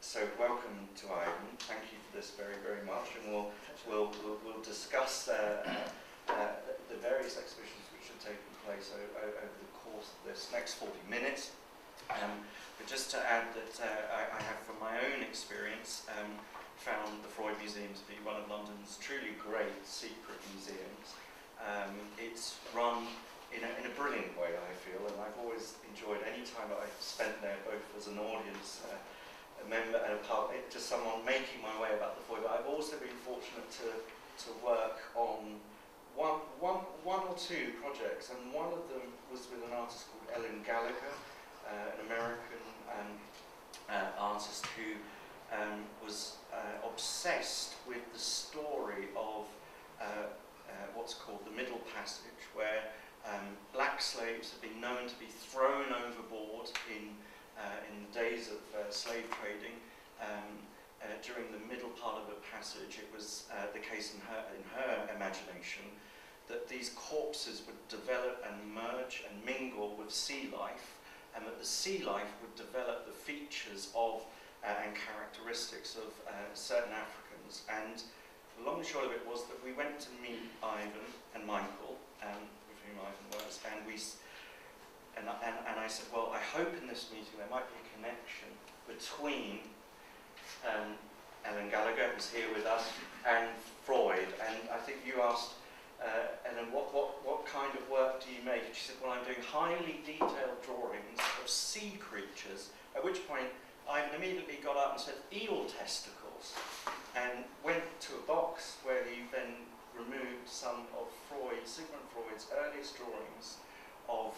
so welcome to Ivan. Thank you for this very, very much, and we'll we'll we'll, we'll discuss uh, uh, the various exhibitions which have taken place over, over the course of this next 40 minutes. Um, but just to add that uh, I, I, have, from my own experience, um, found the Freud Museum to be one of London's truly great secret museums. Um, it's run in a, in a brilliant way, I feel, and I've always enjoyed any time that I've spent there, both as an audience, uh, a member, and a part, just someone making my way about the Freud. But I've also been fortunate to, to work on one, one, one or two projects, and one of them was with an artist called Ellen Gallagher, uh, an American um, uh, artist who um, was uh, obsessed with the story of uh, uh, what's called the Middle Passage, where um, black slaves have been known to be thrown overboard in, in the days of uh, slave trading. Um, uh, during the middle part of the passage, it was uh, the case in her, in her imagination that these corpses would develop and merge and mingle with sea life, and that the sea life would develop the features of uh, and characteristics of uh, certain Africans. And the long and short of it was that we went to meet Ivan and Michael, um, whom Ivan was, and we and, and, and I said, well, I hope in this meeting there might be a connection between um, Ellen Gallagher, who's here with us, and Freud. And I think you asked, uh, Ellen, what, what, what kind of work do you make? And she said, well, I'm doing highly detailed drawings of sea creatures, at which point I immediately got up and said, eel testicles, and went to a box where he then removed some of Freud, Sigmund Freud's earliest drawings of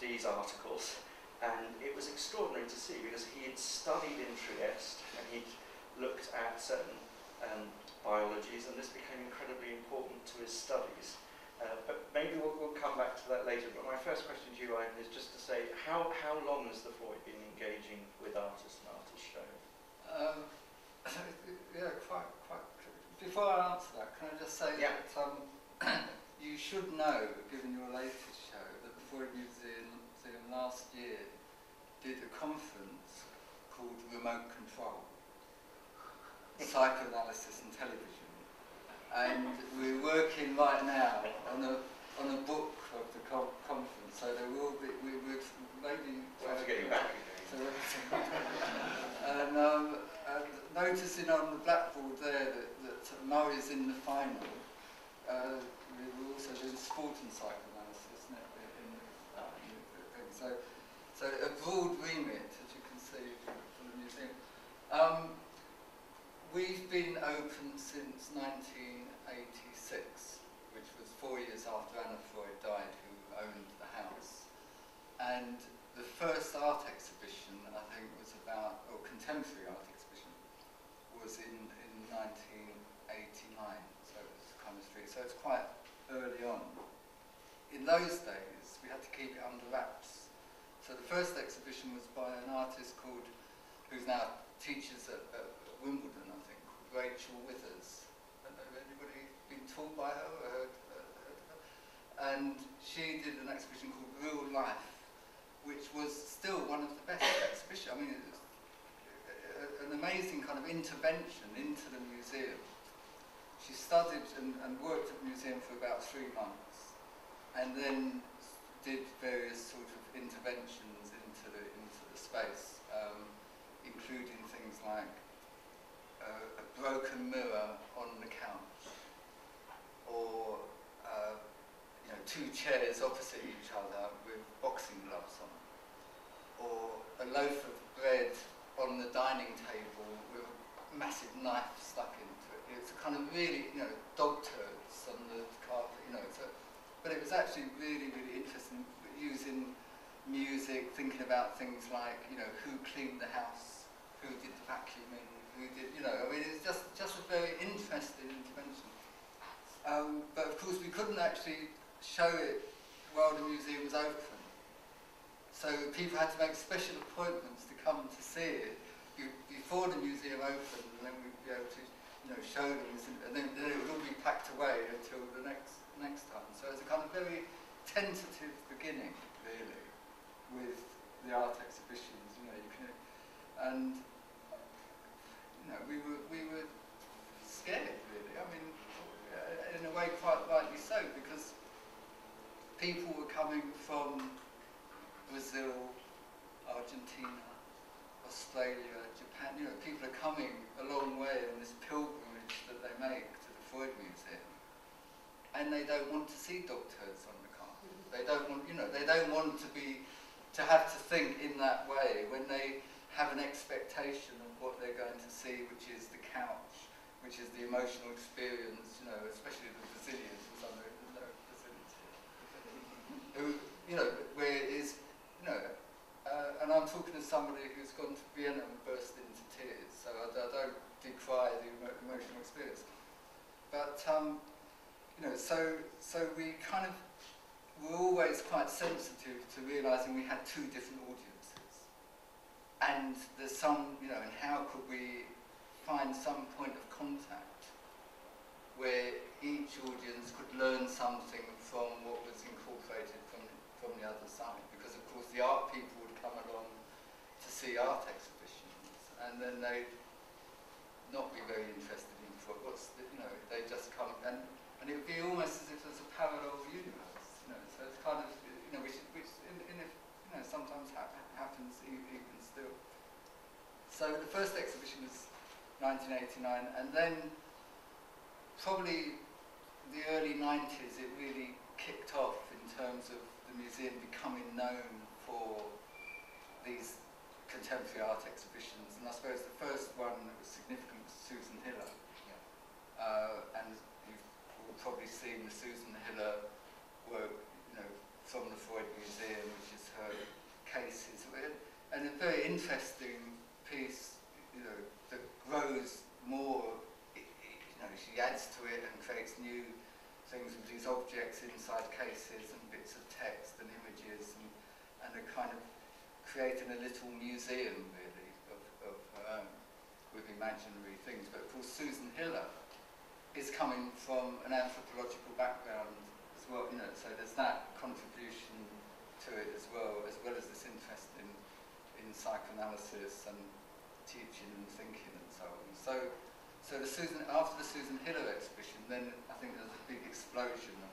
these articles. And it was extraordinary to see because he had studied in Trieste and he'd looked at certain um, biologies, and this became incredibly important to his studies. Uh, but maybe we'll, we'll come back to that later. But my first question to you, Ivan, is just to say, how, how long has the Freud been engaging with artists and artist show? Um, yeah, quite, quite before I answer that, can I just say yeah. that um, you should know, given your latest show, Freud Museum, Museum last year did a conference called Remote Control, Psychoanalysis and Television. And we're working right now on a, on a book of the co conference, so there will be, we would maybe... We'll to get you back again. And, um, and noticing on the blackboard there that that Murray's in the final. Uh, we were also doing sport and psychoanalysis, isn't it? In, in, so, so a broad remit, as you can see from the museum. Um, we've been open since 1986, which was four years after Anna Freud died, who owned the house. And the first art exhibition, I think, was about, or contemporary art exhibition, was in, in 19 so it's quite early on. In those days, we had to keep it under wraps. So the first exhibition was by an artist called, who's now teaches at, at Wimbledon, I think, Rachel Withers. Have anybody been taught by her? Heard, heard her? And she did an exhibition called Real Life, which was still one of the best exhibitions. I mean, it was an amazing kind of intervention into the museum she studied and, and worked at the museum for about three months and then did various sort of interventions into the, into the space, um, including things like uh, a broken mirror on the couch or uh, you know, two chairs opposite each other with boxing gloves on or a loaf of bread on the dining table with a massive knife stuck into it. it's kind of really, you know, dog turds on the carpet, you know. So, but it was actually really, really interesting using music, thinking about things like, you know, who cleaned the house, who did the vacuuming, who did, you know, I mean, it's just, just a very interesting intervention. Um, but of course, we couldn't actually show it while the museum was open. So people had to make special appointments to come to see it before the museum opened, and then we'd be able to you know, show them, and then, then it would all be packed away until the next next time. So it's a kind of very tentative beginning, really, with the art exhibitions. You know, you can, and know, we were we were scared really. I mean, uh, in a way, quite rightly so, because people were coming from Brazil, Argentina, Australia, Japan. You know, people are coming a long way on this pilgrimage that they make to the Freud Museum, and they don't want to see doctors on the carpet. They don't want, you know, they don't want to be to have to think in that way when they have an expectation of what they're going to see, which is the couch, which is the emotional experience, you know, especially the Brazilians, who some of the Brazilians who, you know, where it is, you know, uh, and I'm talking to somebody who's gone to Vienna and burst into tears, so I, I don't decry the emo- emotional experience. But, um, you know, so, so we kind of were always quite sensitive to realising we had two different audiences. And there's some, you know, and how could we find some point of contact where each audience could learn something from what was incorporated from, from the other side? Because, of course, the art people would come along to see art exhibitions, and then they'd not be very interested in. What's the, you know, they just come, and, and it would be almost as if there's a parallel universe you know, so it's kind of, you know, which, which in, in if, you know, sometimes ha- happens even still. So the first exhibition was 1989, and then probably the early 90s it really kicked off in terms of the museum becoming known for these contemporary art exhibitions. And I suppose the first one that was significant was Susan Hiller. Uh, and you've probably seen the Susan Hiller work, you know, from the Freud Museum, which is her cases, and a very interesting piece, you know, that grows more. You know, she adds to it and creates new things with these objects inside cases and bits of text and images, and and a kind of creating a little museum really of, of her own with imaginary things. But of course, Susan Hiller is coming from an anthropological background well, you know, so there's that contribution to it as well, as well as this interest in, in psychoanalysis and teaching and thinking and so on. So, so the Susan, after the Susan Hiller exhibition, then I think there's a big explosion of,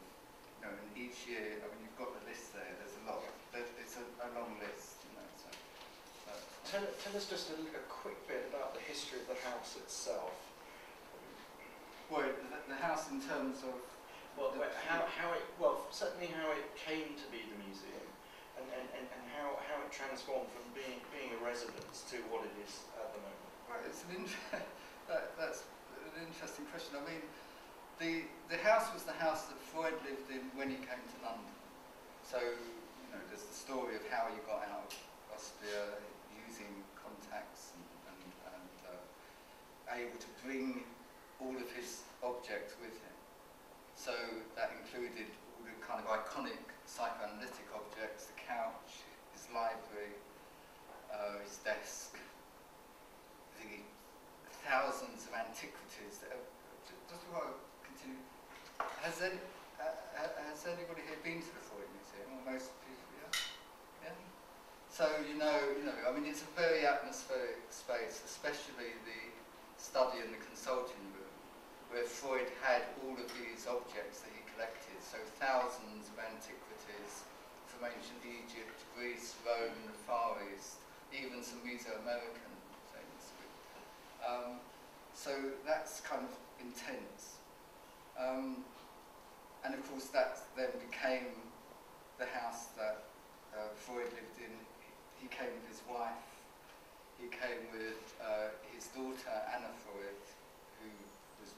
you know, and each year, I mean, you've got the list there, there's a lot, there, it's a, a long list, you know, so. so Tell, tell us just a, a quick bit about the history of the house itself. well, the, the house in terms of Well, how, how it, well, certainly how it came to be the museum and, and, and, and how, how it transformed from being, being a residence to what it is at the moment. Well, it's an that, that's an interesting question. I mean, the the house was the house that Freud lived in when he came to London. So, you know, there's the story of how he got out of Austria using contacts and, and, and uh, able to bring all of his objects with him. So that included all the kind of iconic psychoanalytic objects, the couch, his library, uh, his desk, the thousands of antiquities that ju- just before I continue, has, any, uh, has anybody here been to the Freud Museum? Or most people, yeah? Yeah? So, you know, you know, I mean, it's a very atmospheric space, especially the study and the consulting room, where Freud had all of these objects that he collected, so thousands of antiquities from ancient Egypt, Greece, Rome, the Far East, even some Mesoamerican things. Um, so that's kind of intense. Um, and of course that then became the house that uh, Freud lived in. He came with his wife, he came with uh, his daughter Anna Freud,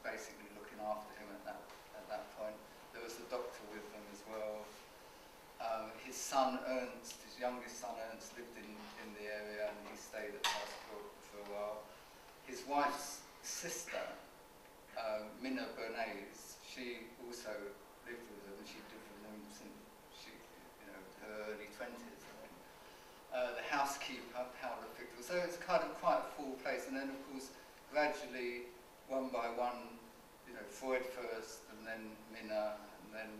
basically looking after him at that, at that point. There was a doctor with them as well. Um, his son Ernst, his youngest son Ernst, lived in, in the area and he stayed at the hospital for a while. His wife's sister, uh, Minna Bernays, she also lived with them. And She lived with them since she, you know, her early 20s, I think. Uh, the housekeeper, Paula Fichtel. So it's kind of quite a full place. And then, of course, gradually, one by one, you know, Freud first, and then Minna, and then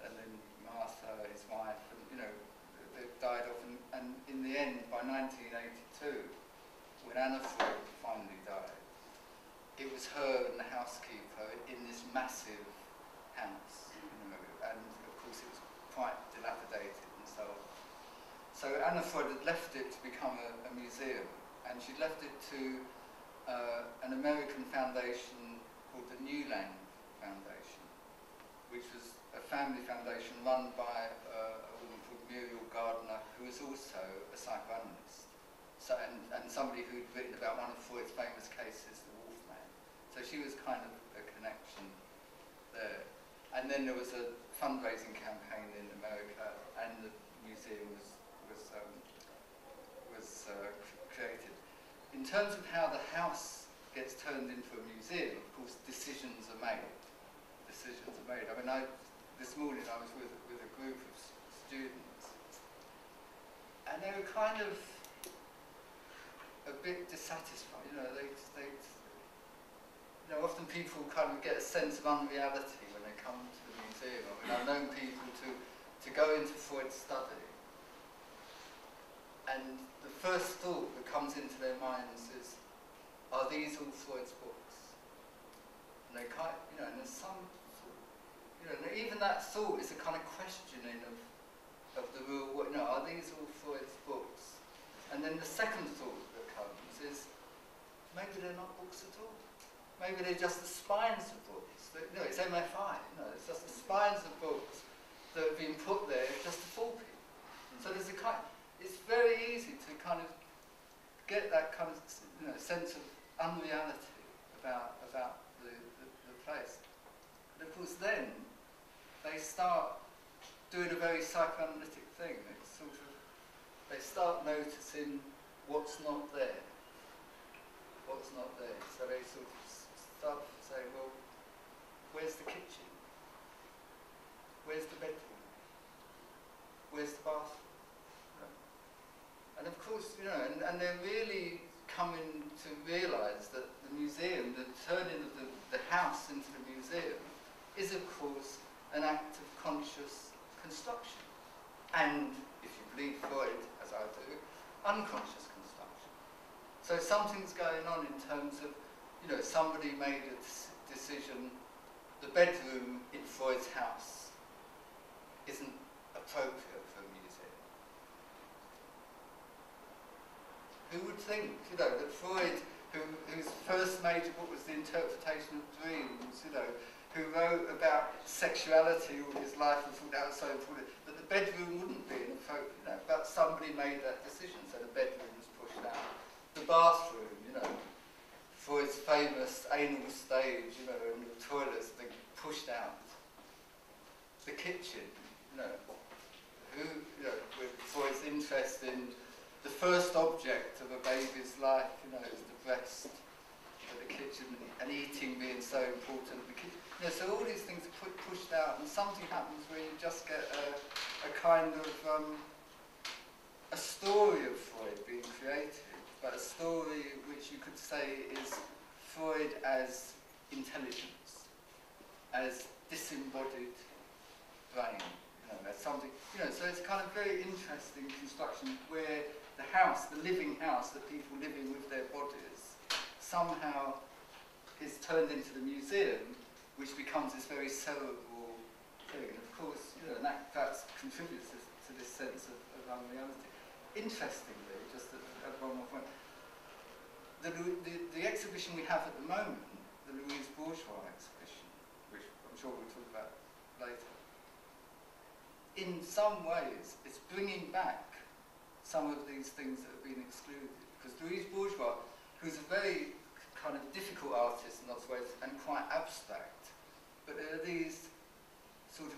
and then Martha, his wife, and you know, they died off. And, and in the end, by 1982, when Anna Freud finally died, it was her and the housekeeper in this massive house, you know, and of course it was quite dilapidated and so on. So Anna Freud had left it to become a, a museum, and she'd left it to uh, an American foundation called the Newland Foundation, which was a family foundation run by uh, a woman called Muriel Gardiner, who was also a psychoanalyst, so, and, and somebody who'd written about one of Freud's famous cases, the Wolfman. So she was kind of a connection there. And then there was a fundraising campaign in America, and the museum was was um, was uh. In terms of how the house gets turned into a museum, of course, decisions are made. Decisions are made. I mean, I, this morning I was with, with a group of students, and they were kind of a bit dissatisfied. You know, they, they, you know, often people kind of get a sense of unreality when they come to the museum. I mean, I've known people to, to go into Freud's study and the first thought that comes into their minds is, are these all Freud's books? And they kind, you know, and there's some, you know, even that thought is a kind of questioning of, of the real, you know, are these all Freud's books? And then the second thought that comes is, maybe they're not books at all. Maybe they're just the spines of books. You it's MFI, know, it's just the spines of books that have been put there just to fool people. So there's a kind, it's very easy to kind of get that kind of you know, sense of unreality about, about the, the, the place. And of course then they start doing a very psychoanalytic thing. It's sort of, they start noticing what's not there. What's not there. So they sort of start saying, well, where's the kitchen? Where's the bedroom? Where's the bathroom? And of course, you know, and, and they're really coming to realise that the museum, the turning of the, the house into the museum, is of course an act of conscious construction. And, if you believe Freud, as I do, unconscious construction. So something's going on in terms of, you know, somebody made a decision, the bedroom in Freud's house isn't appropriate Who would think, you know, that Freud, who, whose first major book was The Interpretation of Dreams, you know, who wrote about sexuality all his life and thought that was so important, that the bedroom wouldn't be in focus, you know, but somebody made that decision, so the bedroom was pushed out. The bathroom, you know, Freud's famous anal stage, you know, and the toilets being pushed out. The kitchen, you know, who, you know, with Freud's interest in the first object of a baby's life, you know, is the breast, the kitchen, and eating being so important. You know, so all these things are put, pushed out, and something happens where you just get a, a kind of um, a story of Freud being created, but a story which you could say is Freud as intelligence, as disembodied brain, you know, as something, you know, so it's kind of very interesting construction where the house, the living house that people living with their bodies, somehow is turned into the museum, which becomes this very cerebral thing. And of course, you know, that, that contributes to, to this sense of, of unreality. Interestingly, just at, one more point, the, the, the exhibition we have at the moment, the Louise Bourgeois exhibition, which I'm sure we'll talk about later, in some ways, it's bringing back some of these things that have been excluded. Because Louise Bourgeois, who's a very kind of difficult artist in lots of ways and quite abstract, but there are these sort of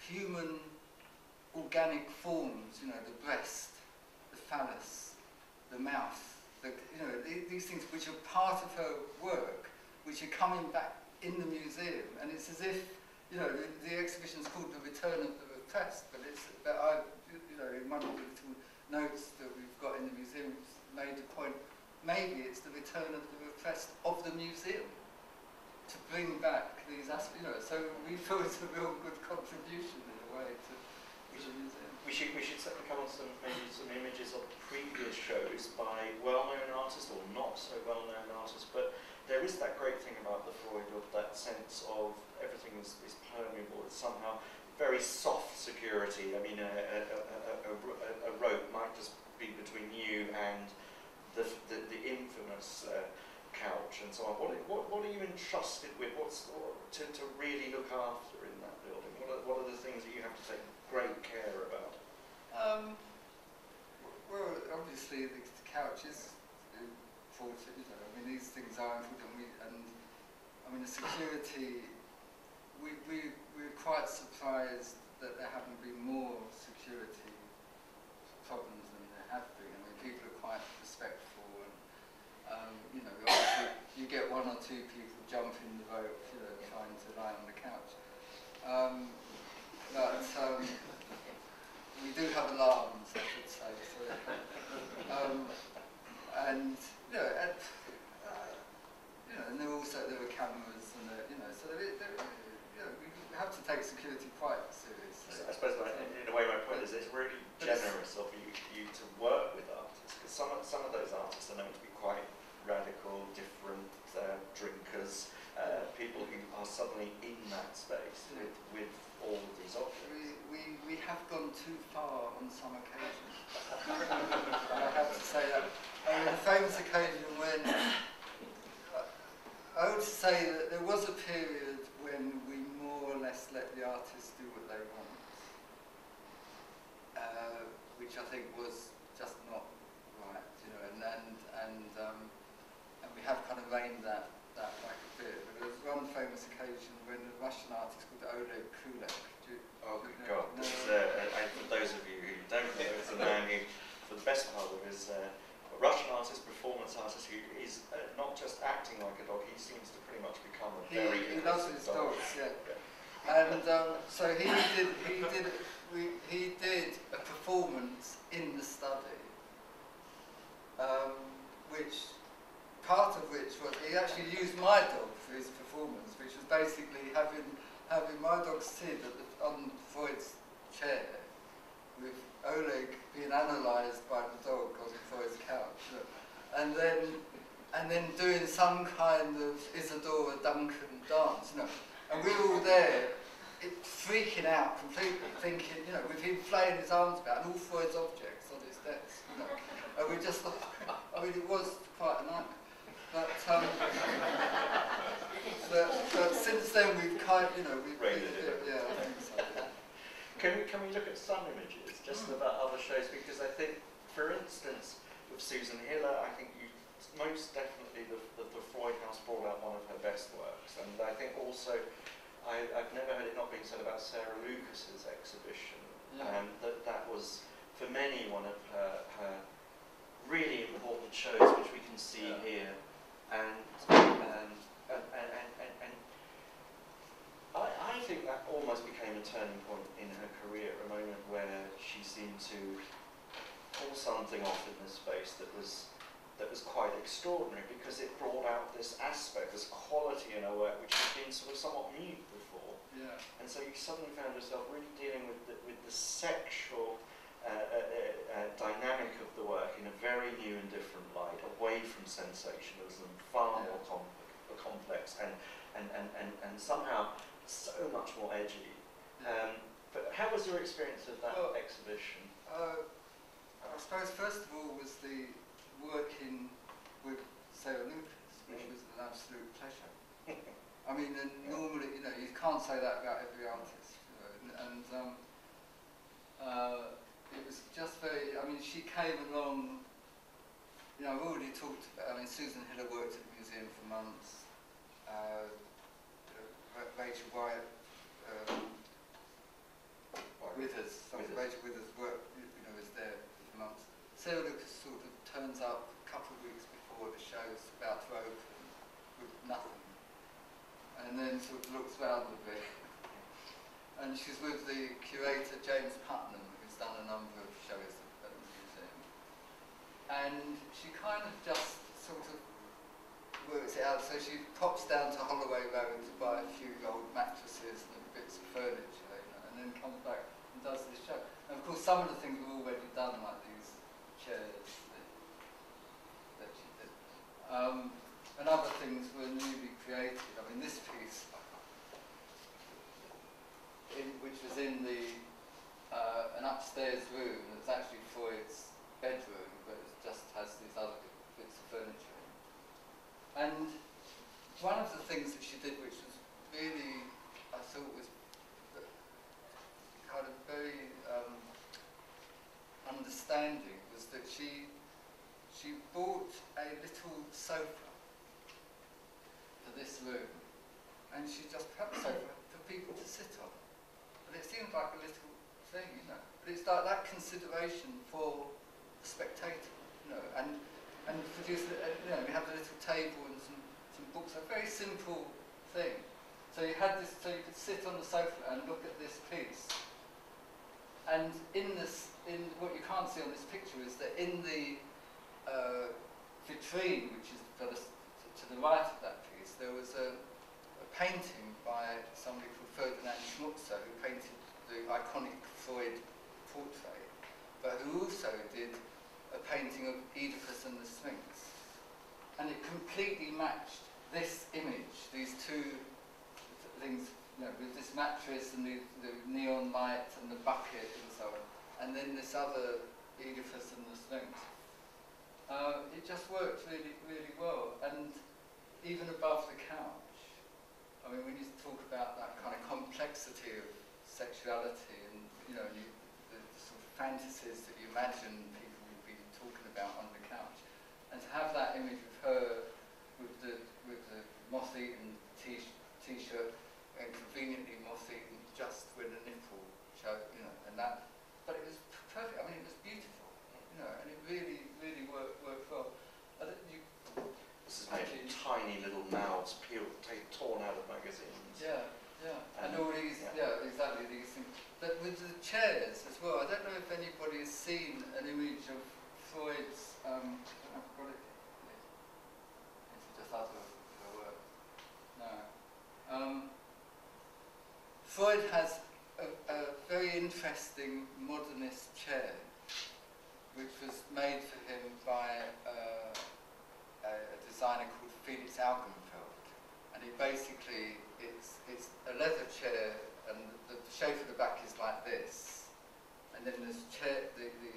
human organic forms, you know, the breast, the phallus, the mouth, the, you know, the, these things which are part of her work, which are coming back in the museum, and it's as if, you know, the, the exhibition is called The Return of the Repressed, but it's, but I, you know, in one notes that we've got in the museum made the point, maybe it's the return of the repressed of the museum to bring back these aspects, you know, so we feel it's a real good contribution in a way to, the museum. We should, we should certainly come on some, maybe some images of previous shows by well-known artists or not so well-known artists, but there is that great thing about the Freud of that sense of everything is, is permeable. It's somehow very soft security. I mean, a, a, a, a, rope might just be between you and the, the, the infamous uh, couch and so on. What, what, what are you entrusted with? What's what, to, to really look after in that building? What are, what are the things that you have to take great care about? Um, well, obviously the, the couch is important. You know, I mean these things are important. We, and I mean the security. We we we're quite surprised that there haven't been more security problems than there have been. I mean people are quite respectful and um, you know you get one or two people jumping the boat, you know, trying to lie on the couch. Um, but um, we do have alarms, I should say. So, um, and you know, and, uh, you know, and there also there were cameras, and there, you know, so there, there, you have to take security quite seriously. I suppose my, in, in a way my point is it's really generous of you, you to work with artists because some, of- some of those artists are known to be quite radical, different uh, drinkers, uh, people who are suddenly in that space with, with all of these objects. We, we, we have gone too far on some occasions. I have to say that. I mean, a famous occasion when I would say that there was a period when we less let the artists do what they want, uh, which I think was just not right, you know, and and and, um, and we have kind of reined that that back a bit. But there was one famous occasion when a Russian artist called Oleg Kulik. You, Oh, you God. know- This is, uh, and for those of you who don't know, it's a man who, for the best part of his uh, a Russian artist, performance artist, who is uh, not just acting like a dog, he seems to pretty much become a He, very he loves his dog. dogs, yeah. And um, so he did, he did, we, he did a performance in the study, um, which part of which was he actually used my dog for his performance, which was basically having having my dog sit the, on Freud's chair with Oleg being analysed by the dog on Freud's couch, and then and then doing some kind of Isadora Duncan dance, you know. And we were all there, it, freaking out completely, thinking, you know, with him flaying his arms about and all Freud's objects on his desk, you know. And we just thought, I mean, it was quite a nightmare. But, um, but, but since then we've kind of, you know, we've, Reined it in. yeah, I think so. yeah. Can we, can we look at some images just Mm. about other shows? Because I think, for instance, with Susan Hiller, I think you most definitely the, the, the Freud House brought out one of her best works. And I think also, I, I've never heard it not being said about Sarah Lucas's exhibition. Yeah. Um, that that was, for many, one of her, her really important shows, which we can see Yeah. here. And, um, and, and, and, and, I, I think that almost became a turning point in her career, a moment where she seemed to pull something off in this space that was that was quite extraordinary because it brought out this aspect, this quality in her work which had been sort of somewhat mute before. Yeah. And so you suddenly found yourself really dealing with the, with the sexual uh, uh, uh, uh, dynamic of the work in a very new and different light, away from sensationalism, far more com- complex and, and, and, and, and somehow so much more edgy. Um, but how was your experience of that Well- exhibition? Uh, I suppose first of all was the working with Sarah Lucas, which was an absolute pleasure. I mean, and normally, you know, you can't say that about every artist, you know, and, and um, uh, it was just very, I mean, she came along, you know, I've already talked about, I mean, Susan Hiller worked at the museum for months, uh, Rachel Wyatt, um, Withers, sorry, Withers. Rachel Withers worked, you you know, was there for months. Sarah Lucas sort of turns up a couple of weeks before the show's about to open with nothing. And then sort of looks round a bit. And she's with the curator James Putnam, who's done a number of shows at the museum. And she kind of just sort of works it out. So she pops down to Holloway Road to buy a few old mattresses and bits of furniture, you know, and then comes back and does this show. And of course, some of the things were already done, like these chairs um, and other things were newly created. I mean, this piece, in, which was in the uh, an upstairs room that's actually Freud's bedroom, but it just has these other bits of furniture. And one of the things that she did, which was really, I thought was kind of very um, understanding, was that she she bought a little sofa for this room, and she just put a sofa for people to sit on. But it seemed like a little thing, you know. But it's like that consideration for the spectator, you know, and and produce, a, uh, you know, we have a little table and some, some books, a very simple thing. So you had this, so you could sit on the sofa and look at this piece. And in this, in what you can't see on this picture is that in the uh, vitrine, which is the, to, to the right of that piece, there was a, a painting by somebody called Ferdinand Schmutzer, who painted the iconic Freud portrait, but who also did a painting of Oedipus and the Sphinx. And it completely matched this image, these two things, you know, with this mattress and the, the neon light and the bucket and so on, and then this other Oedipus and the Sphinx. Uh, it just worked really, really well. And even above the couch, I mean, when you talk about that kind of complexity of sexuality and, you know, you, the, the sort of fantasies that you imagine people would be talking about on the couch, and to have that image of her with the, with the moth-eaten t-shirt and conveniently moth-eaten just when the nipple showed, you know, and that, but it was perfect, I mean, it was beautiful, you know, and it really, really worked, worked well. I don't- you, This is made tiny little mouths peeled, take, torn out of magazines. Yeah, yeah. And And- all these, yeah. yeah. exactly these things. But with the chairs as well, I don't know if anybody has seen an image of Freud's, um, I don't know if I've got it. It's just out of the work. No. Um, Freud has a, a very interesting modernist chair, which was made for him by uh, a, a designer called Felix Augenfeld and it basically it's it's a leather chair and the, the shape of the back is like this. And then this chair the the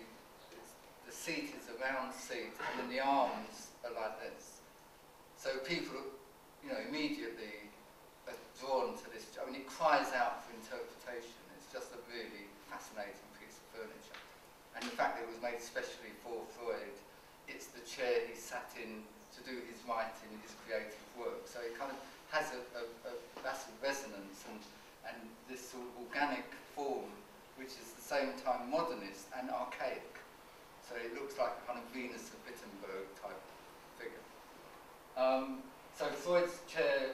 the seat is a round seat and then the arms are like this. So people you know immediately are drawn to this I mean it cries out for interpretation it's just a really fascinating piece of furniture and in fact it was made specially for Freud it's the chair he sat in to do his writing, his creative work. So it kind of has a, a, a massive resonance and, and this sort of organic form, which is at the same time modernist and archaic. So it looks like a kind of Venus of Wittenberg type figure. Um, so Freud's chair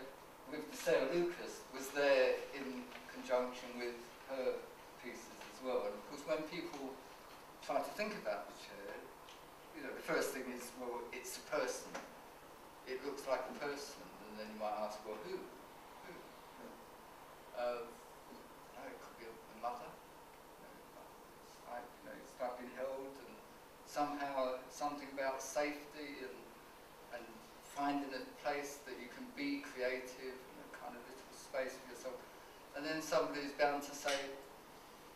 with the Sarah Lucas was there in conjunction with her pieces as well. And of course, when people try to think about the chair, you know, the first thing is, well, it's a person. It looks like a person, and then you might ask, well, who? Who? Uh, no, it could be a, a mother. You know, it's like, you know, it's like being held, and somehow something about safety and and finding a place that you can be creative and a kind of little space for yourself. And then somebody is bound to say,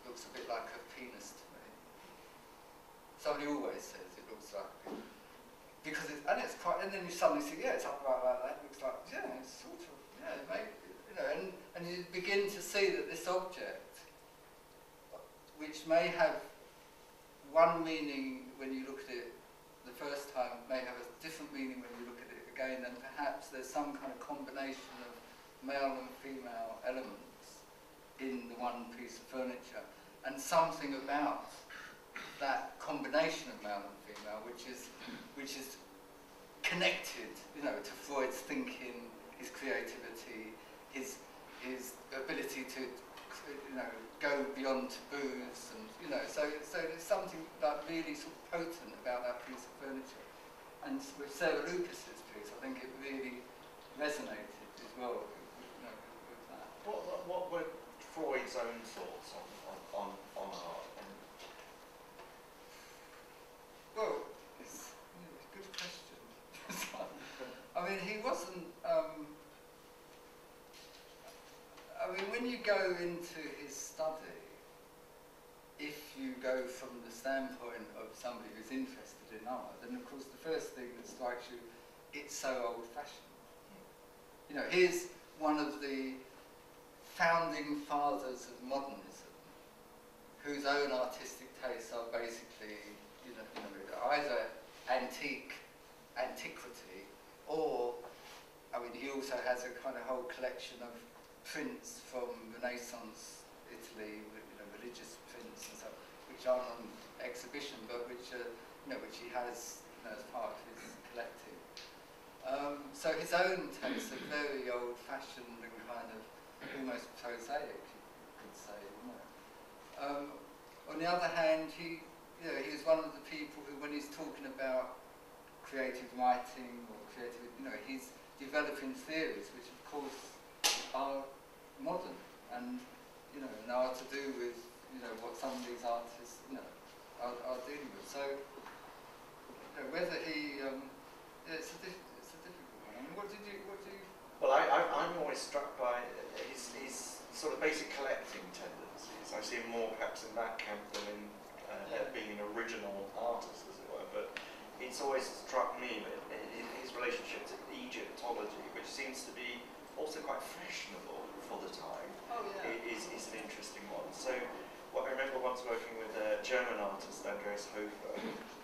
looks a bit like a penis to me. Somebody always says it looks like a penis. Because it's, and it's quite, and then you suddenly see, yeah, it's upright like that, looks like, yeah, it's sort of, yeah, maybe, you know, and, and you begin to see that this object, which may have one meaning when you look at it the first time, may have a different meaning when you look at it again, and perhaps there's some kind of combination of male and female elements in the one piece of furniture, and something about that combination of male and female, which is, which is connected, you know, to Freud's thinking, his creativity, his, his ability to, you know, go beyond taboos, and you know, so so there's something that really sort of potent about that piece of furniture. And with Sarah Lucas's piece, I think it really resonated as well. With, you know, with that. What, what, were Freud's own thoughts on, on, on, on art? And Well, it's it's a good question. I mean, he wasn't. Um, I mean, when you go into his study, if you go from the standpoint of somebody who's interested in art, then of course the first thing that strikes you, it's so old-fashioned. You know, here's one of the founding fathers of modernism, whose own artistic tastes are basically, you know, you know either antique, antiquity, or, I mean, he also has a kind of whole collection of prints from Renaissance Italy, you know, religious prints and stuff, which aren't on exhibition, but which, you know, which he has you know, as part of his collecting. Um, so his own tastes are very old-fashioned and kind of almost prosaic, you could say. You know. um, on the other hand, he, you know, he was one of the people who, when he's talking about creative writing or creative, you know, he's developing theories which, of course, are modern and you know, and are to do with you know what some of these artists you know are, are dealing with. So you know, whether he, um, yeah, it's a it's a difficult one. I mean, what did you what do you? Well, I, I I'm always struck by his his sort of basic collecting tendencies. I see him more perhaps in that camp than in uh, Yeah. being an original artist, as it were. But it's always struck me that hi- his relationship to Egyptology, which seems to be also quite fashionable for the time, Oh i- is, is an interesting one. So, what I remember once working with a German artist, Andreas Hofer,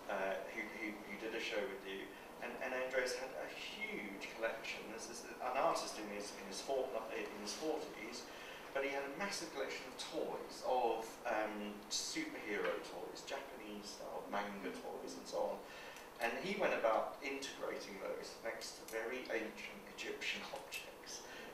uh, who, who, who did a show with you, and, and Andreas had a huge collection. This is an artist in his in his, fort, in his forties, but he had a massive collection of toys, of um, superhero toys, Japanese style manga toys, and so on. And he went about integrating those next to very ancient Egyptian objects.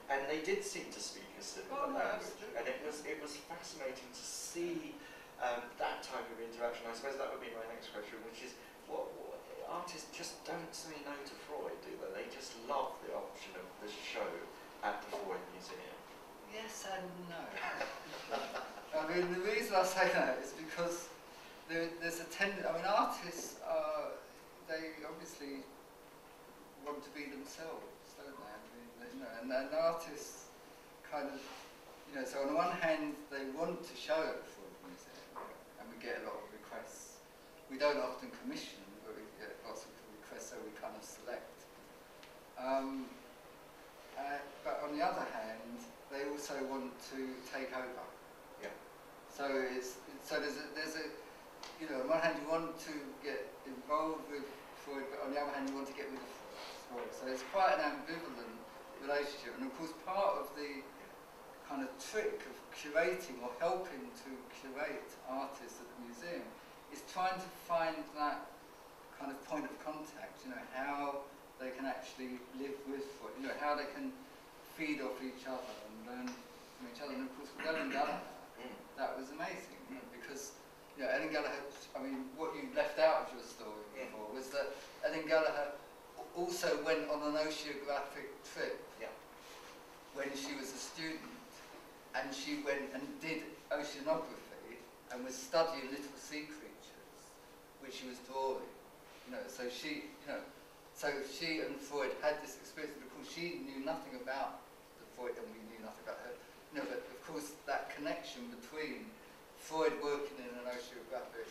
And they did seem to speak a similar Oh, no, language. absolutely. And it was it was fascinating to see um, that type of interaction. I suppose that would be my next question, which is what, what artists just don't say no to Freud, do they? They just love the option of the show at the Freud Museum. Yes and no. I mean, the reason I say that is because there, there's a tendency. I mean, artists are they obviously want to be themselves, don't they? I mean, they, you know, and, and artists kind of, you know. So on the one hand, they want to show at the Freud Museum, and we get a lot of requests. We don't often commission, but we get lots of requests, so we kind of select. Um, uh, but on the other hand, they also want to take over. Yeah. So it's so there's a, there's a you know on one hand you want to get involved with Freud, but on the other hand you want to get rid of Freud. So it's quite an ambivalent relationship, and of course part of the kind of trick of curating or helping to curate artists at the museum is trying to find that kind of point of contact. You know how they can actually live with. You know how they can feed off each other and learn from each other. And of course, with Ellen Gallagher, Mm. that was amazing you know, because you know, Ellen Gallagher. I mean, what you left out of your story Mm. before was that Ellen Gallagher also went on an oceanographic trip Yeah. when she was a student, and she went and did oceanography and was studying little sea creatures, which she was drawing. You know, so she, you know, so she and Freud had this experience. And of course, she knew nothing about the Freud, and we knew nothing about her. You know, but of course, that connection between Freud working in an oceanographic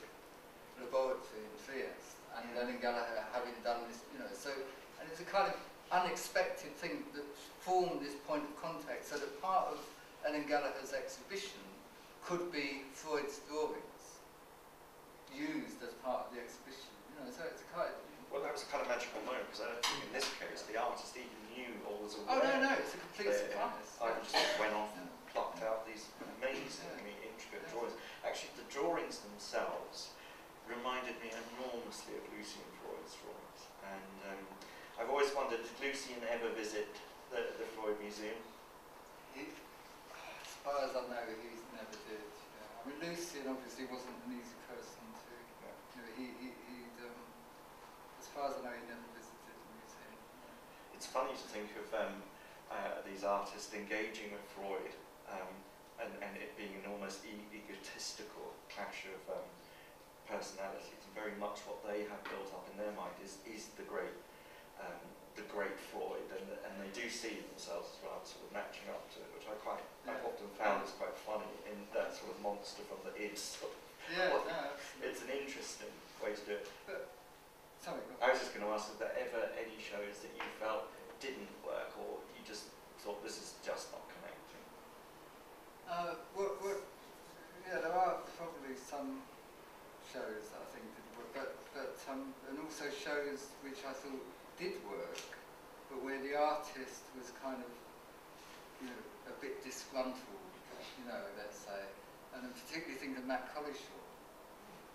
laboratory in Trieste and. Ellen Gallagher having done this, you know, so and it's a kind of unexpected thing that formed this point of contact. So that part of Ellen Gallagher's exhibition could be Freud's drawings used as part of the exhibition. You know, so it's a kind of, Well, that was a kind of magical moment because I don't think in this case the artist even knew or was aware. Oh no, no, it's a complete surprise. I just went off and plucked out these amazingly intricate drawings. Actually, the drawings themselves reminded me enormously of Lucian Freud's drawings. And um, I've always wondered, did Lucian ever visit the, the Freud Museum? He, as far as I know, he never did. Yeah. I mean, Lucian obviously wasn't an easy person to. No. You know, he, he, he'd, um, as far as I know, he never visited the museum. It's funny to think of um, uh, these artists engaging with Freud um, and, and it being an almost e- egotistical clash of um, personalities. And very much what they have built up in their mind is, is the great um, the great Freud, and, and they do see themselves as well sort of matching up to it, which I quite I've often found is quite funny in that sort of monster from the id sort of Yeah, no. It's an interesting way to do it. Sorry, go. I was just going to ask if there ever any shows that you felt didn't work or you just thought this is just not connecting? Uh, well, well, yeah, there are probably some shows that I think did work, but, but um, and also shows which I thought did work, but where the artist was kind of, you know, a bit disgruntled, you know, let's say, and I particularly think of Matt Collishaw.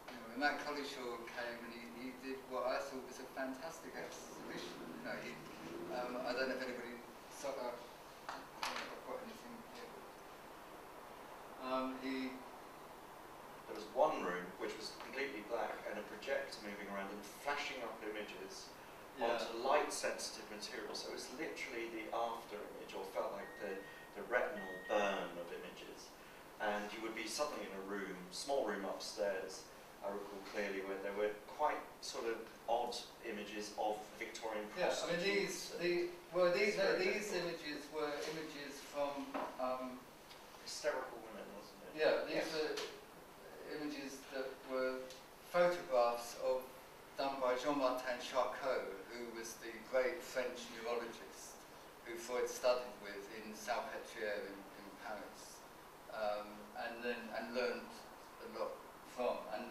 You know, when Matt Collishaw came and he, he did what I thought was a fantastic exhibition. You know, he, um, I don't know if anybody saw. Uh, I don't know if I've got anything here. Um, he There was one room which was completely black and a projector moving around and flashing up images onto light sensitive material. So it was literally the after image or felt like the, the retinal burn of images. And you would be suddenly in a room, small room upstairs, I recall clearly, where there were quite sort of odd images of Victorian Yeah, I mean these, the, well these, very these difficult. images were images from, um, hysterical women, wasn't it? yeah, these Yes. are images that were photographs of, done by Jean-Martin Charcot, who was the great French neurologist who Freud studied with in Salpêtrière in, in Paris, um, and then, and learned a lot from, and,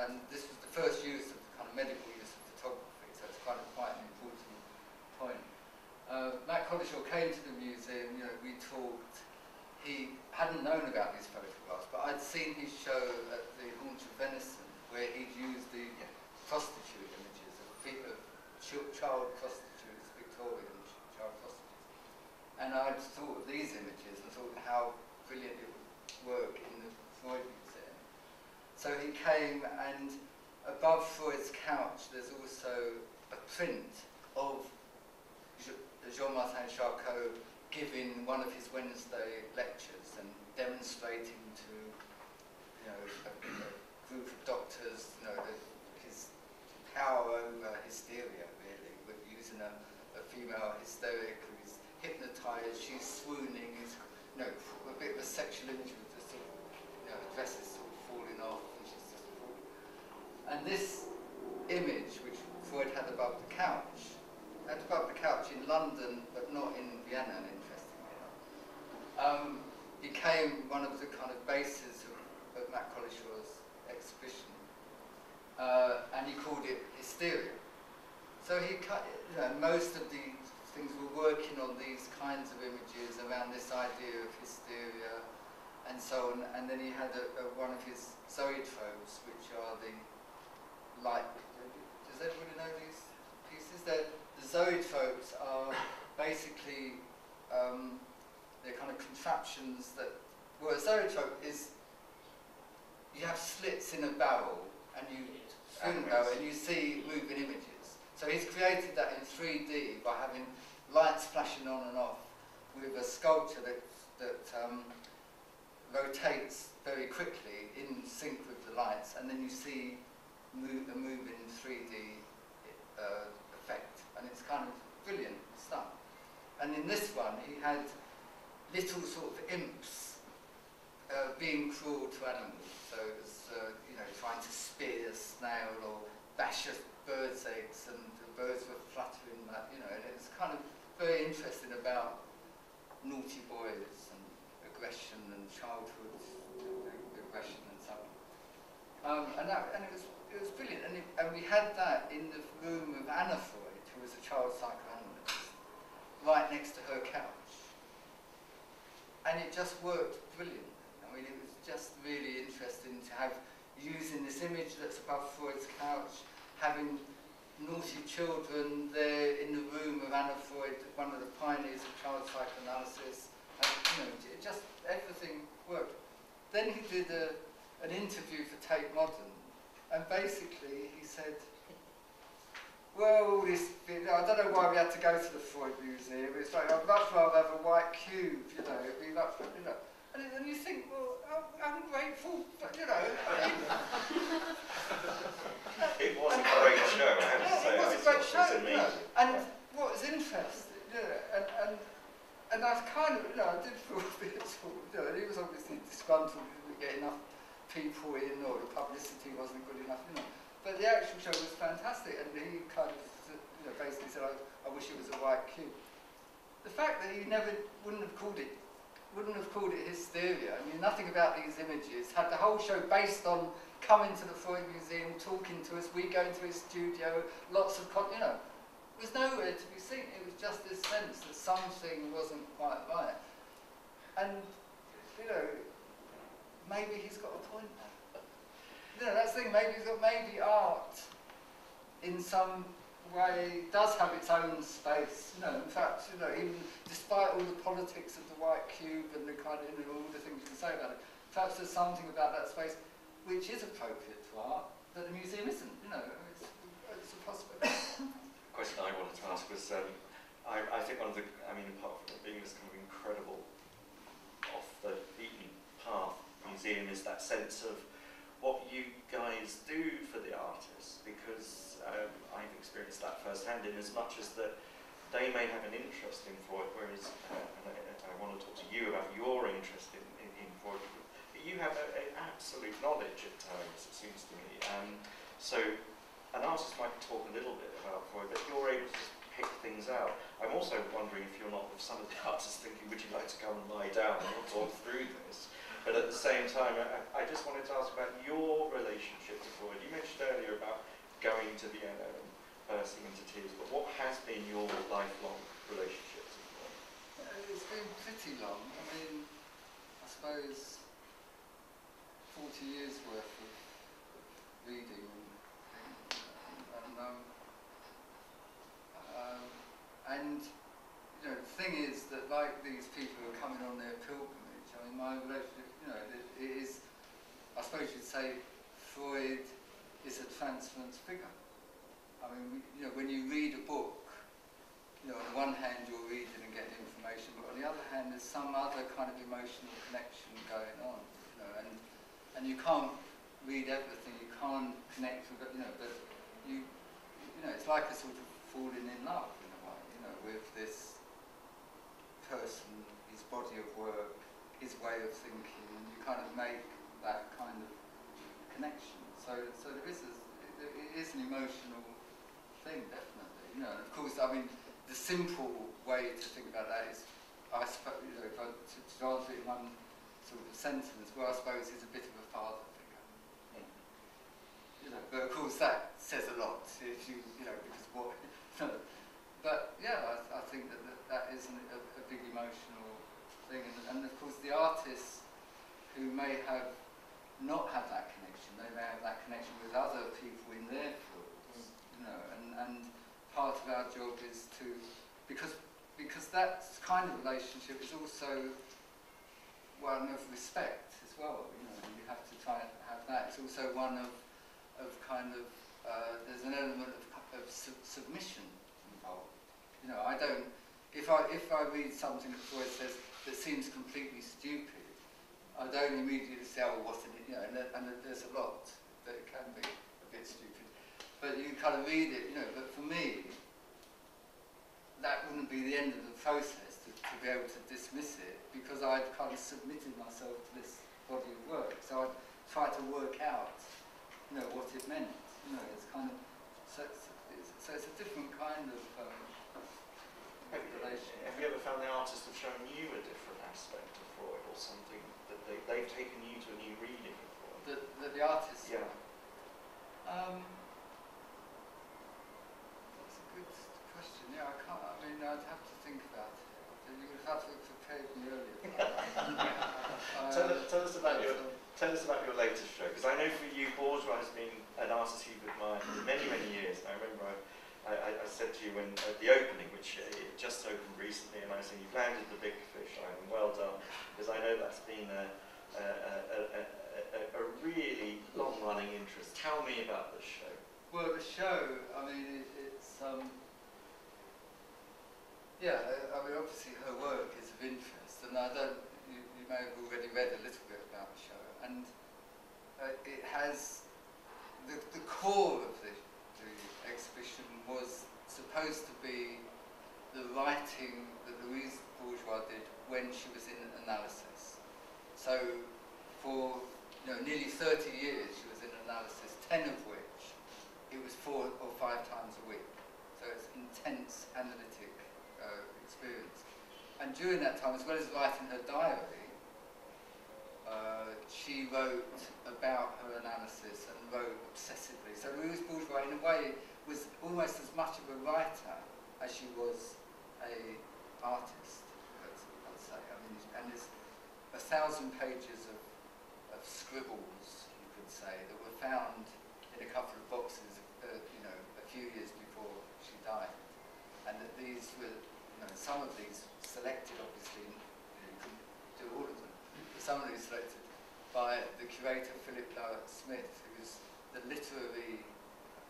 and this was the first use of the kind of medical use of photography, so it's kind of quite an important point. Uh, Matt Collishaw came to the museum, you know, we talked, he hadn't known about these photographs, but I'd seen his show at the Haunch of Venison, where he'd used the prostitute images of, fi- of ch- child prostitutes, Victorian ch- child prostitutes. And I'd thought of these images and thought how brilliant it would work in the Freud Museum. So he came and above Freud's couch there's also a print of Je- Jean-Martin Charcot giving one of his Wednesday lectures and demonstrating to you know, a, a group of doctors, you know, the, his power over hysteria really, with using a, a female hysteric who's hypnotised, she's swooning, he's, you know, a bit of a sexual imagery with the sort of, you know, the dress is sort of falling off and she's just falling. And this image, which Freud had above the couch, had above the couch in London, but not in Vienna, interestingly enough, um, became one of the kind of bases of, of Matt Collishaw's exhibition. Uh, and he called it hysteria. So he cut, you know, most of the things were working on these kinds of images around this idea of hysteria and so on. And then he had a, a, one of his zoetrope, which are the light. Does everybody know these pieces? They're, the zoetropes are basically um, they're kind of contraptions that. Well, a zoetrope is you have slits in a barrel and you the barrel and you see moving images. So he's created that in 3D by having lights flashing on and off with a sculpture that that um, rotates very quickly in sync with the lights, and then you see move, moving 3D uh, effect, and it's kind of brilliant stuff. And in this one, he had little sort of imps uh, being cruel to animals. So it was, uh, you know, trying to spear a snail or bash a bird's eggs, and the birds were fluttering that, you know, and it was kind of very interesting about naughty boys aggression and childhood aggression and so on. Um, and, that, and it was it was brilliant, and, it, and we had that in the room of Anna Freud, who was a child psychoanalyst, right next to her couch, and it just worked brilliantly. I mean, it was just really interesting to have using this image that's above Freud's couch, having naughty children there in the room of Anna Freud, one of the pioneers of child psychoanalysis, you know, it just everything worked. Then he did a, an interview for Tate Modern, and basically he said, well, this, I don't know why we had to go to the Freud Museum. It's like, I'd much rather have a white cube, you know, it'd be much, you know. And, and you think, well, I'm, I'm grateful, but, you know. I mean, It was a great show, I have to yeah, say. it was I a great show, you know. And what was interesting, you know, and, and, and I kind of, you know, I did feel a bit sort of, you know, he was obviously disgruntled, he didn't get enough people in or the publicity wasn't good enough, you know. But the actual show was fantastic, and he kind of you know, basically said, I, I wish it was a white cube. The fact that he never wouldn't have called it wouldn't have called it hysteria. I mean, nothing about these images. Had the whole show based on coming to the Freud Museum, talking to us, we going to his studio, lots of, con- you know, was nowhere to be seen. It was just this sense that something wasn't quite right. And, you know, maybe he's got a point there. You know, that's the thing, maybe maybe art in some way does have its own space. You know, in fact, you know, even despite all the politics of the white cube and the kind of, you know, all the things you can say about it, perhaps there's something about that space which is appropriate to art that the museum isn't. You know, it's, it's a possibility. Question I wanted to ask was, um, I, I think one of the, I mean, apart from being this kind of incredible off the beaten path museum is that sense of what you guys do for the artists because um, I've experienced that firsthand in as much as that they may have an interest in Freud, whereas uh, I, I want to talk to you about your interest in, in, in Freud. But you have an absolute knowledge at times, it seems to me. Um, so an artist might talk a little bit about Freud, but you're able to pick things out. I'm also wondering if you're not with some of the artists thinking, would you like to come and lie down and talk through this? But at the same time, I, I just wanted to ask about your relationship to Freud. You mentioned earlier about going to Vienna and bursting into tears, but what has been your lifelong relationship to Freud? Uh, It's been pretty long. I mean, I suppose 40 years worth of reading and um, um, and you know, the thing is that like these people who are coming on their pilgrimage, I mean, my relationship, you know, it, it is, I suppose you'd say Freud is a transference figure. I mean, you know, when you read a book, you know, on the one hand you're reading and getting information, but on the other hand there's some other kind of emotional connection going on, you know, and and you can't read everything, you can't connect with you know, but you you know, it's like a sort of falling in love in a way, you know, with this person, his body of work, his way of thinking, and you kind of make that kind of connection. So so there is a, it is an emotional thing, definitely. You know, and of course, I mean, the simple way to think about that is, I suppose, you know, if I, to, to answer it in one sort of sentence, well, I suppose he's a bit of a father. You know, but of course that says a lot if you, you know, because what, but yeah, I, I think that that, that is an, a, a big emotional thing, and, and of course the artists who may have not had that connection, they may have that connection with other people in their fields, you know, and, and part of our job is to, because, because that kind of relationship is also one of respect as well, you know, you have to try and have that. It's also one of, of kind of, uh, there's an element of, of sub- submission involved. You know, I don't, if I, if I read something that Freud says that seems completely stupid, I don't immediately say, oh, what's in it, you know, and, and there's a lot that it can be a bit stupid. But you kind of read it, you know, but for me, that wouldn't be the end of the process to, to be able to dismiss it because I'd kind of submitted myself to this body of work. So I'd try to work out, you know, what it meant. You know, it's kind of, so it's, it's, so it's a different kind of um, Have you, relation. have you ever found the artists have shown you a different aspect of Freud or something that they, they've taken you to a new reading of Freud? that, that the artist Yeah. Um, that's a good question. Yeah, I can't. I mean, I'd have to think about it. You would have to have prepared me earlier. Tell us- tell us about your- um, Tell us about your latest show, because I know for you, Bourgeois has been an artist you've admired for many, many years. And I remember I, I, I said to you when at the opening, which uh, just opened recently, and I said you've landed the big fish, Ivan. Well done, because I know that's been a, a, a, a, really long-running interest. Tell me about the show. Well, the show. I mean, it, it's um. Yeah, I- I mean, obviously her work is of interest, and I don't. You, you may have already read a little bit about the and uh, it has the the core of the, the exhibition was supposed to be the writing that Louise Bourgeois did when she was in analysis. So, for you know, nearly 30 years she was in analysis, 10 of which it was four or five times a week. So it's intense analytic uh, experience. And during that time, as well as writing her diary, uh, she wrote about her analysis and wrote obsessively. So Louise Bourgeois, in a way, was almost as much of a writer as she was a artist, I'd, say. I mean, and there's a thousand pages of, of scribbles, you could say, that were found in a couple of boxes, uh, you know, a few years before she died. And that these were, you know, some of these selected, obviously, you, know, you couldn't do all of them, of selected by the curator Philip Larratt Smith, who was the literary,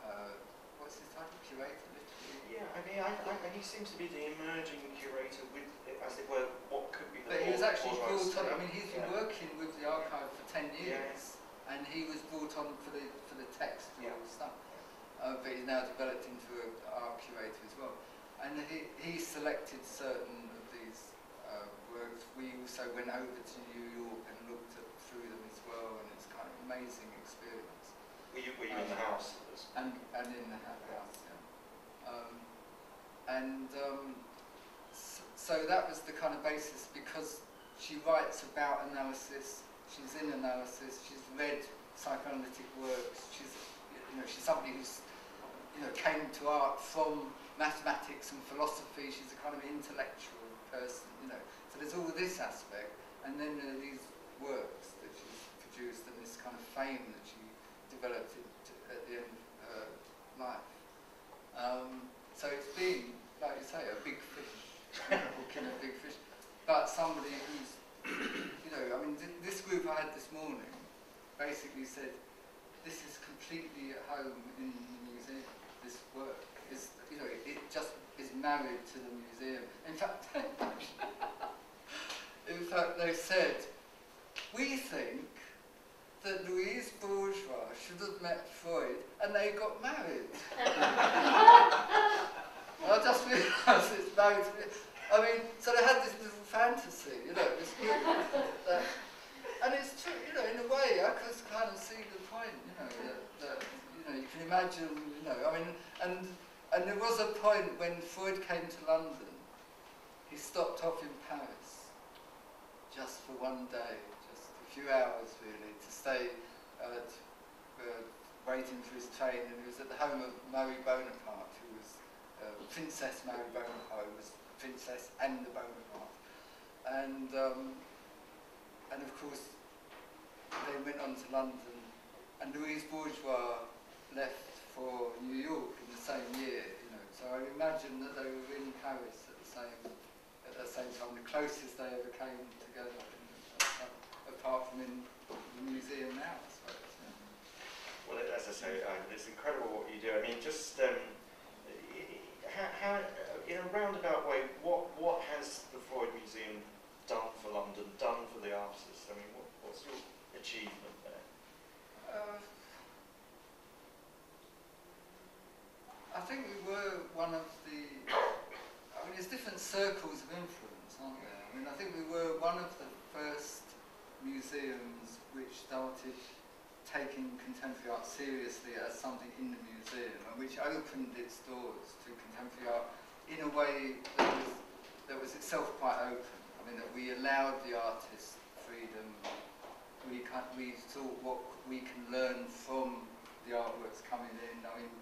uh, what's his title? Curator, literary. Yeah, I mean, I, I, and he seems to be the emerging curator with, as it were, what could be the But he was actually brought on. I mean, he's been Yeah. working with the archive for ten years, Yes. and he was brought on for the for the text and Yeah. all the stuff. Uh, but he's now developed into an art curator as well. And he he selected certain We also went over to New York and looked at, through them as well, and it's kind of an amazing experience. Were you, were you in the house? And and in the house, yeah. Um, and um, s- so that was the kind of basis because she writes about analysis. She's in analysis. She's read psychoanalytic works. She's you know she's somebody who's you know came to art from mathematics and philosophy. She's a kind of intellectual person. You know, there's all this aspect, and then there are these works that she's produced and this kind of fame that she developed at the end of her life. Um, so it's been, like you say, a big fish, hooking a big fish, but somebody who's, you know, I mean, th- this group I had this morning basically said, this is completely at home in the museum, this work. Is, you know, it, it just is married to the museum. In fact, fact, they said, we think that Louise Bourgeois should have met Freud and they got married. I just realised it's married to me. I mean, so they had this little fantasy, you know, this that, and it's true, you know, in a way, I could kind of see the point, you know, that, that you know, you can imagine, you know, I mean, and and there was a point when Freud came to London, he stopped off in Paris, just for one day, just a few hours really, to stay at, uh, waiting for his train, and he was at the home of Marie Bonaparte, who was uh, Princess Marie Bonaparte, who was Princess and the Bonaparte. And, um, and of course, they went on to London, and Louise Bourgeois left for New York in the same year, you know. So I imagine that they were in Paris at the same at the same time, the closest they ever came together, uh, apart from in the museum now, I suppose. Yeah. Well, as I say, uh, it's incredible what you do. I mean, just um, how, how, in a roundabout way, what what has the Freud Museum done for London, done for the artists? I mean, what, what's your achievement there? Uh, I think we were one of the. There's different circles of influence, aren't there? I mean, I think we were one of the first museums which started taking contemporary art seriously as something in the museum and which opened its doors to contemporary art in a way that was, that was itself quite open. I mean, that we allowed the artists freedom. We, we thought what we can learn from the artworks coming in. I mean,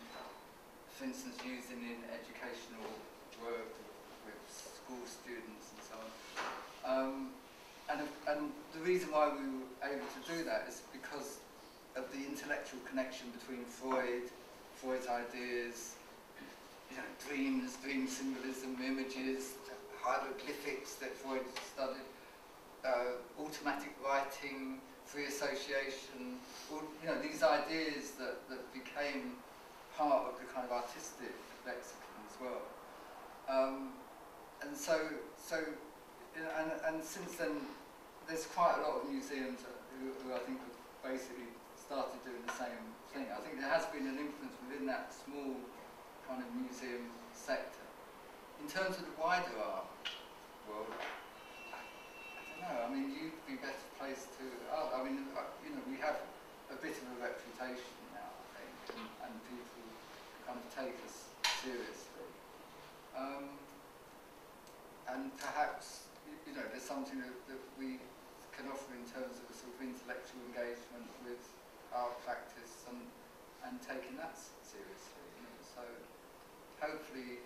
for instance, using in educational work school students and so on. Um, and, and the reason why we were able to do that is because of the intellectual connection between Freud, Freud's ideas, you know, dreams, dream symbolism, images, hieroglyphics that Freud studied, uh, automatic writing, free association, all, you know, these ideas that, that became part of the kind of artistic lexicon as well. Um, and so, so, and, and since then, there's quite a lot of museums who, who I think have basically started doing the same thing. I think there has been an influence within that small kind of museum sector. In terms of the wider art world, I, I don't know. I mean, you'd be better placed to. Oh, I mean, uh, you know, we have a bit of a reputation now, I think, and, and people kind of take us seriously. Um, and perhaps, you know, there's something that, that we can offer in terms of a sort of intellectual engagement with our practice and, and taking that seriously. You know. So hopefully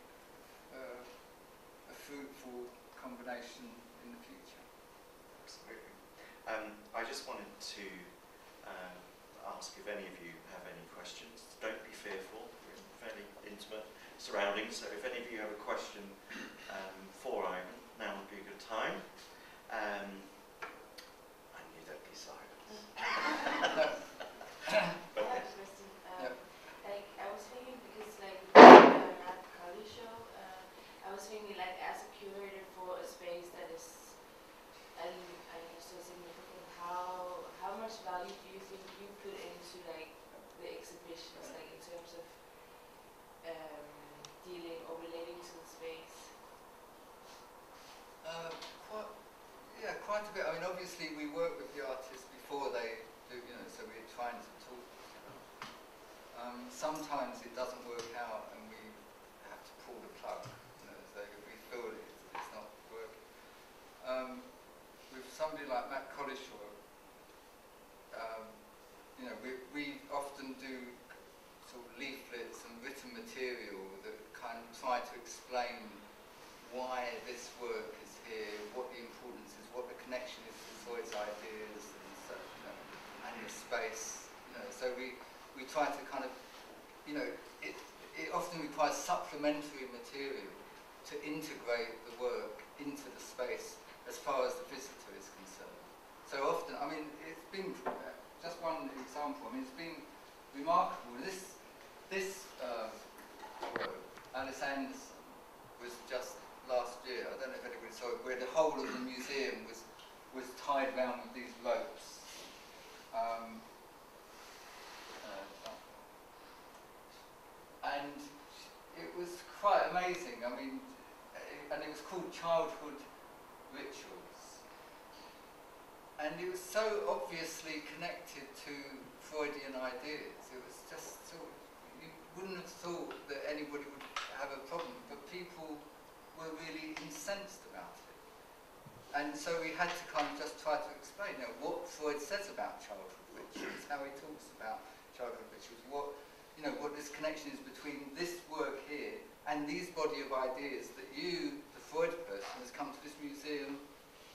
uh, a fruitful combination in the future. Absolutely. Um, I just wanted to um, ask if any of you have any questions. Don't be fearful. We're in fairly intimate surroundings, so if any of you have a question um, for Ivan, now would be a good time. Um, and you don't be silent. I But have yes. a question. Um, Yep. Like, I was thinking because, like, with the Matt Cully show, uh, I was thinking, like, as a curator for a space that is, and I guess so significant, how how much value do you think you put into like the exhibitions, like in terms of um, dealing or relating to the space? Uh, quite, yeah, quite a bit. I mean, obviously we work with the artists before they do, you know, so we're trying to talk. to them. Um, sometimes it doesn't work out and we have to pull the plug, you know, so if we feel it, it's not working. Um, with somebody like Matt Collishaw, um, you know, we, we often do sort of leaflets and written material that kind of try to explain why this work is here, what the importance is, what the connection is to Freud's ideas and so, you know, and the space. You know, so we, we try to kind of, you know, it, it often requires supplementary material to integrate the work into the space as far as the visitor is concerned. So often, I mean, it's been, uh, just one example, I mean, it's been remarkable. This, this uh, Alice Anderson, was just last year, I don't know if anybody saw it, where the whole of the museum was, was tied round with these ropes. Um, uh, and it was quite amazing. I mean, and it was called Childhood Rituals. And it was so obviously connected to Freudian ideas. It was just sort of, you wouldn't have thought that anybody would have a problem, but people were really incensed about it. And so we had to kind of just try to explain you know, what Freud says about childhood rituals, how he talks about childhood rituals, what you know, what this connection is between this work here and these body of ideas that you, the Freud person, has come to this museum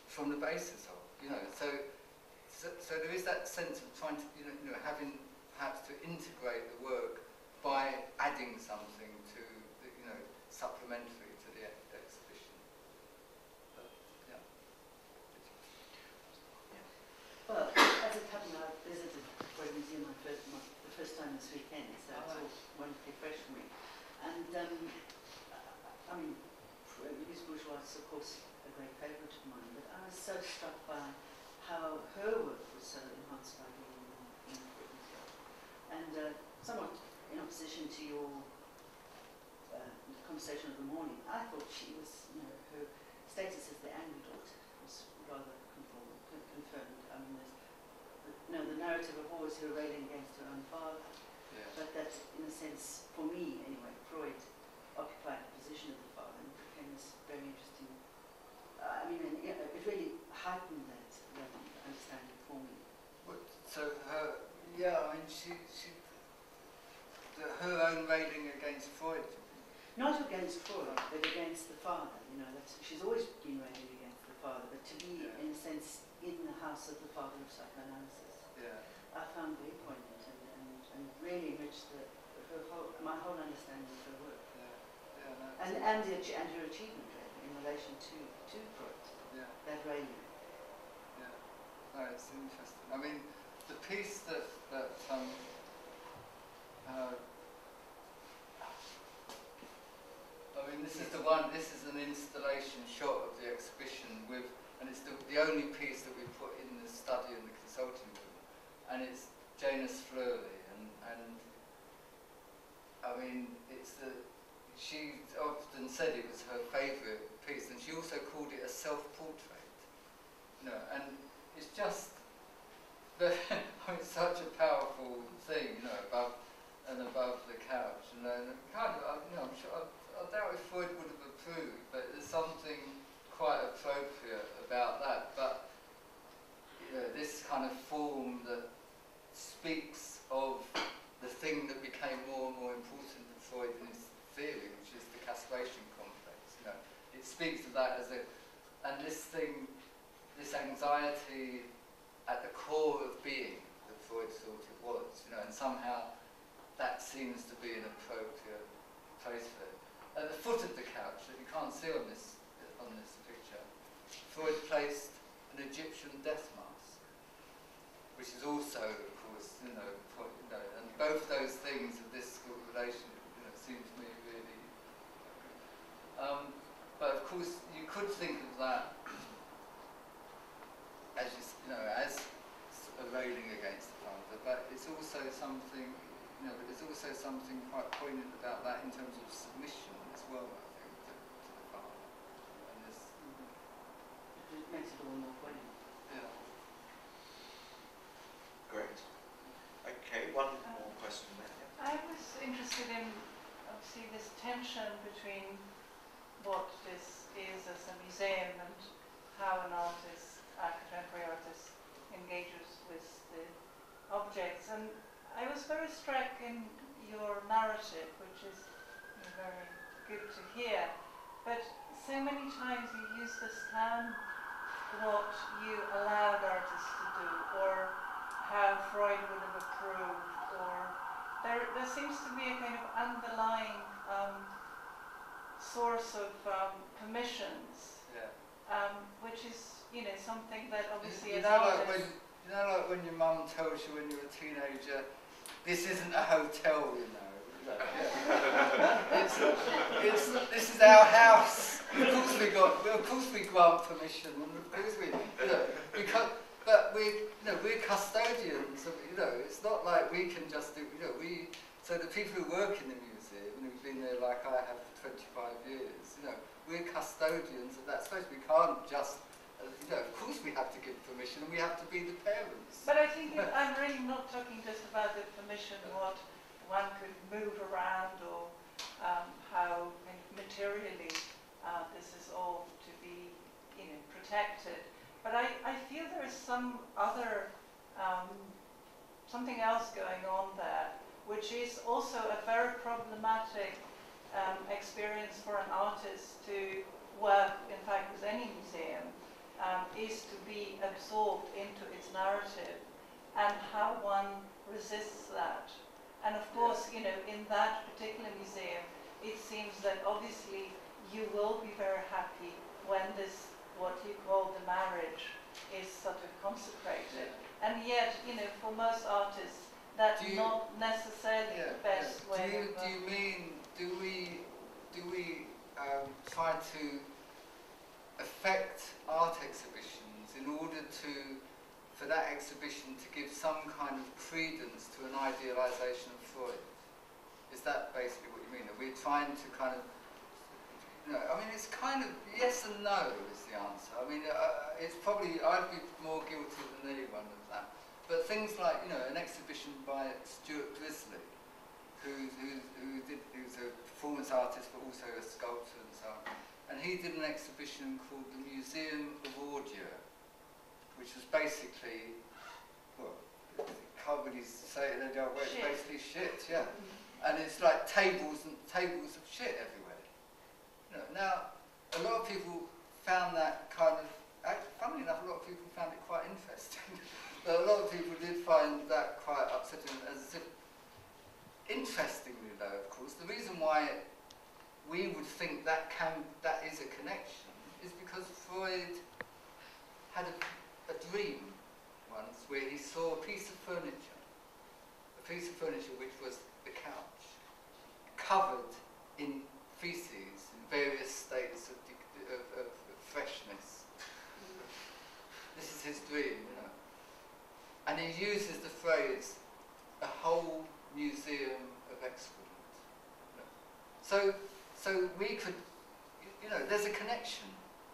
from the basis of. You know, so so, so there is that sense of trying to, you know, you know, having perhaps to integrate the work by adding something to, the, you know, supplementary to the exhibition. But, yeah. Well, as it happened, I visited the Museum my first, my, the first time this weekend, so it's all wonderfully fresh for me. And, um, I- mean, Louise Bourgeois of course, great favourite of mine, but I was so struck by how her work was so enhanced by being in, in the And uh, somewhat in opposition to your uh, conversation of the morning, I thought she was, you know, her status as the angry daughter was rather confirmed. I mean, there's, you know, the narrative of always her railing against her own father, Yeah. but that, in a sense, for me anyway, Freud occupied the position of the father and became this very interesting. I mean, and, you know, it really heightened that, understanding for me. What, so her, yeah, I mean, she, she, the, her own railing against Freud. Not against Freud, but against the father. You know, that's, she's always been railing against the father, but to be, Yeah. in a sense, in the house of the father of psychoanalysis, Yeah. I found very poignant and, and, and really enriched the, her whole, my whole understanding of her work. Yeah. Yeah. No, And, and, the, and her achievement relation to, to Freud, yeah. that railing. Yeah, no, it's interesting. I mean, the piece that that um, uh, I mean, this is the one. This is an installation shot of the exhibition with, and it's the, the only piece that we put in the study in the consulting room, and it's Janus Fleuri, and and I mean, it's the. She often said it was her favourite piece, and she also called it a self-portrait. you know, and it's just the, such a powerful thing, you know, above and above the couch, you know, and kind of, I- you know, I'm sure, I, I doubt if Freud would have approved, but there's something quite appropriate about that, but, you know, this kind of form that speaks of the thing that became more and more important to Freud in his theory, which is the castration complex, you know, it speaks of that as a, and this thing, this anxiety at the core of being that Freud thought it was, you know, and somehow that seems to be an appropriate place for it. At the foot of the couch that you can't see on this on this picture, Freud placed an Egyptian death mask, which is also, of course, you know, you know, and both those things of this sort of relation, you know, seem to me really. Um, but of course, you could think of that as you, s- you know, as s- a railing against the father, but it's also something, you know, but there's also something quite poignant about that in terms of submission as well, I think, to, to the father. And this, mm-hmm. It makes it all more poignant. yeah. Great. Okay, one um, more question there. I was interested in, obviously, this tension between what this is as a museum and how an artist, a contemporary artist, engages with the objects. And I was very struck in your narrative, which is very good to hear. But so many times you use this term, what you allowed artists to do, or how Freud would have approved, or there, there seems to be a kind of underlying um, source of um, permissions, Yeah. um, which is, you know, something that obviously you as know, like when you know, like when your mum tells you when you're a teenager, this isn't a hotel, you know. it's, it's, this is our house. Of course we got, of course we grant permission, and of course we, you know, because, but we, you know, we're custodians. Of, you know, it's not like we can just do, you know, we. So the people who work in the museum, and who've been there like I have for 25 years, you know, we're custodians of that space. We can't just, uh, you know, of course we have to give permission, and we have to be the parents. But I think it, I'm really not talking just about the permission, what one could move around or um, how materially uh, this is all to be, you know, protected. But I, I feel there is some other, um, something else going on there, which is also a very problematic um, experience for an artist to work, in fact, with any museum, um, is to be absorbed into its narrative and how one resists that. And of course, you know, in that particular museum, it seems that obviously you will be very happy when this, what you call the marriage, is sort of consecrated. And yet, you know, for most artists, that's you- not necessarily Yeah, the best yeah. way Do you, do you mean, do we, do we um, try to affect art exhibitions in order to, for that exhibition to give some kind of credence to an idealization of Freud? Is that basically what you mean? Are we're trying to kind of, know, I mean, it's kind of yes and no is the answer. I mean, uh, it's probably, I'd be more guilty than anyone of that. But things like, you know, an exhibition by Stuart Brisley, who, who, who did, who's a performance artist but also a sculptor and so on. And he did an exhibition called the Museum of Ordure, which was basically, well, can't really say it in any other way, it's basically shit, yeah. Mm-hmm. And it's like tables and tables of shit everywhere. You know, now, a lot of people found that kind of, act- funnily enough, a lot of people found it quite interesting. but a lot of people did find that quite upsetting. As interestingly, though, of course, the reason why we would think that can that is a connection is because Freud had a, a dream once where he saw a piece of furniture, a piece of furniture which was the couch, covered in feces in various states of, of, of freshness. This is his dream, you know. And he uses the phrase, a whole museum of excrement. So, so we could, you know, there's a connection.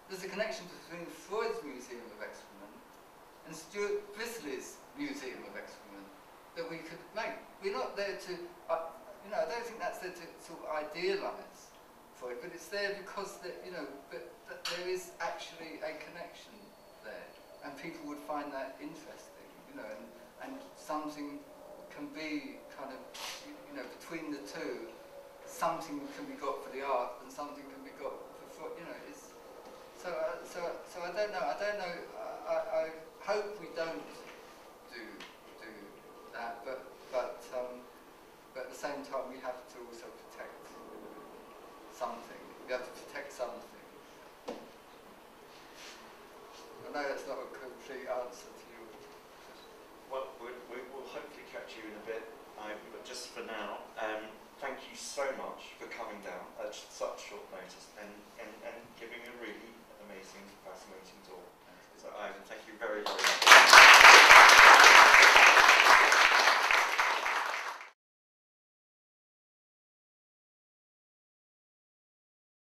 there's a connection between Freud's Museum of Excrement and Stuart Brisley's Museum of Excrement that we could make. We're not there to, uh, you know, I don't think that's there to sort of idealise Freud, but it's there because that, you know, but, that there is actually a connection there, and people would find that interesting, you know, and, and something can be kind of, you know, between the two, something can be got for the art and something can be got for, you know, it's, so, uh, so, so I don't know, I don't know, I, I, hope we don't do, do that, but, but, um, but at the same time we have to also protect something. We have to protect something. I know that's not a complete answer well, we, we, will hopefully catch you in a bit, um, but just for now, um, thank you so much for coming down at such short notice and, and, and giving a really amazing, fascinating talk. So, Ivan, thank you very, very much.